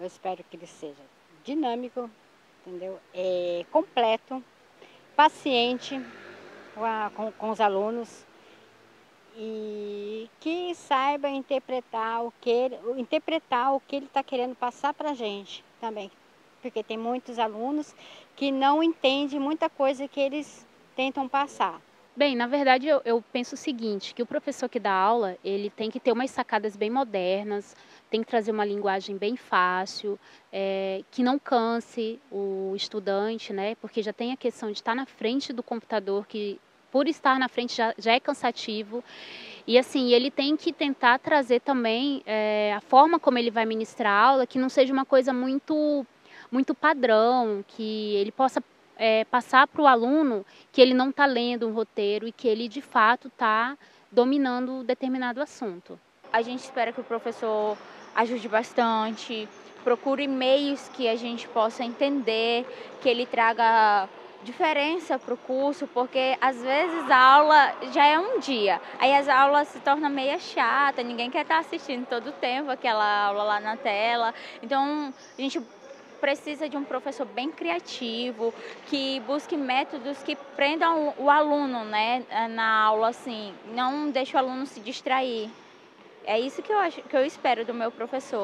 Eu espero que ele seja dinâmico, entendeu? É, completo, paciente com, a, com, com os alunos e que saiba interpretar o que ele, interpretar o que ele está querendo passar para a gente também, porque tem muitos alunos que não entendem muita coisa que eles tentam passar. Bem, na verdade eu, eu, penso o seguinte, que o professor que dá aula, ele tem que ter umas sacadas bem modernas, tem que trazer uma linguagem bem fácil, é, que não canse o estudante, né? Porque já tem a questão de estar na frente do computador, que por estar na frente já, já é cansativo. E assim, ele tem que tentar trazer também é, a forma como ele vai ministrar a aula, que não seja uma coisa muito, muito padrão, que ele possa é, passar para o aluno que ele não está lendo um roteiro e que ele de fato está dominando determinado assunto. A gente espera que o professor ajude bastante, procure meios que a gente possa entender, que ele traga diferença para o curso, porque às vezes a aula já é um dia, aí as aulas se tornam meio chata, ninguém quer estar tá assistindo todo o tempo aquela aula lá na tela. Então a gente precisa de um professor bem criativo, que busque métodos que prendam o aluno né, na aula, assim, não deixe o aluno se distrair. É isso que eu, acho, que eu espero do meu professor.